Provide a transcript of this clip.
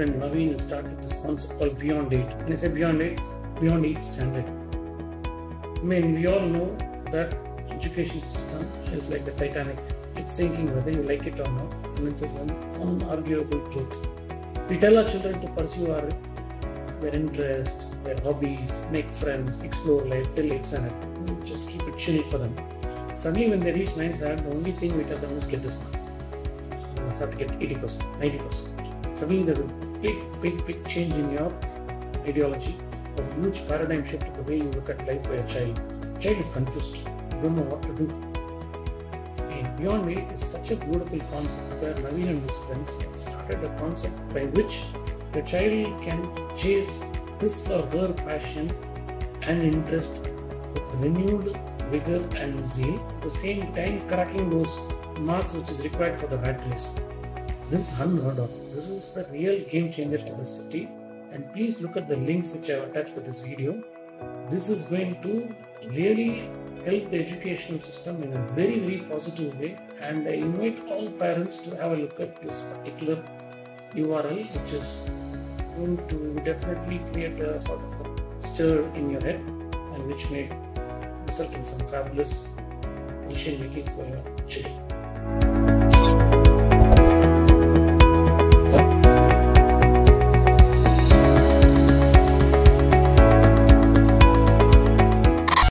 friend Naveen started this concept called Beyond 8. When I say Beyond 8, Beyond 8 standard. I mean, we all know that education system is like the Titanic. It's sinking whether you like it or not, and it is an unarguable truth. We tell our children to pursue our their interests, their hobbies, make friends, explore life till it's an we just keep it chill for them. Suddenly, when they reach 9th the only thing we tell them is get this mark. Have to get 80%, 90%. Suddenly, there's a big, big, big change in your ideology. There's a huge paradigm shift in the way you look at life for your child. Child is confused, don't know what to do. And Beyond 8 is such a beautiful concept where Naveen and his friends started a concept by which the child can chase his or her passion and interest with renewed vigor and zeal, at the same time cracking those marks which is required for the rat race. This is unheard of. This is the real game changer for the city. And please look at the links which I have attached to this video. This is going to really help the educational system in a very, very positive way. And I invite all parents to have a look at this particular URL, which is going to definitely create a sort of a stir in your head and which may result in some fabulous decision making for your children. Bye.